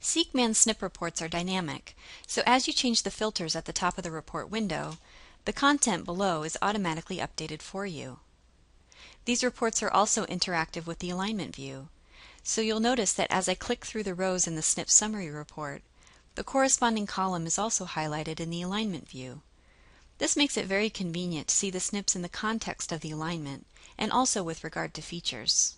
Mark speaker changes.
Speaker 1: SeqMan SNP reports are dynamic, so as you change the filters at the top of the report window, the content below is automatically updated for you. These reports are also interactive with the alignment view, so you'll notice that as I click through the rows in the SNP summary report, the corresponding column is also highlighted in the alignment view. This makes it very convenient to see the SNPs in the context of the alignment and also with regard to features.